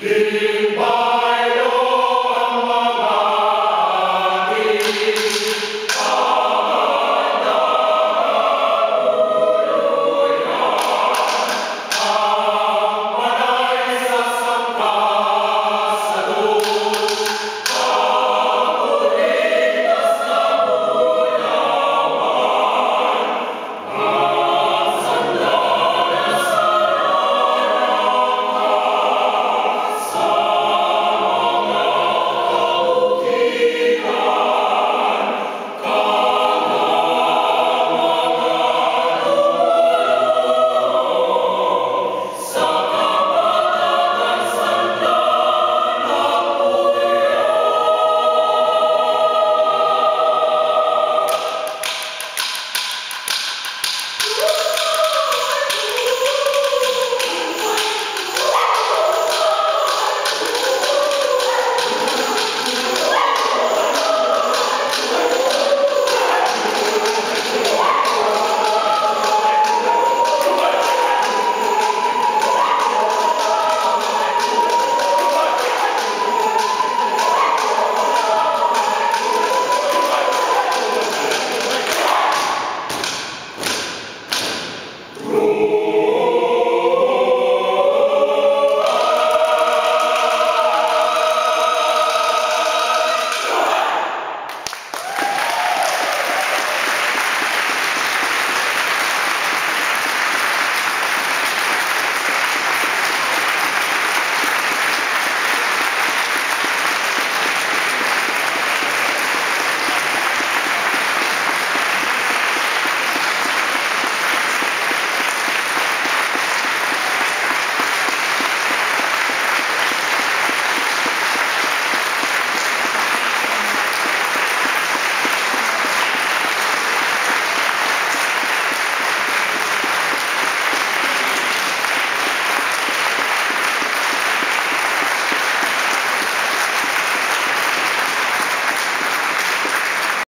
He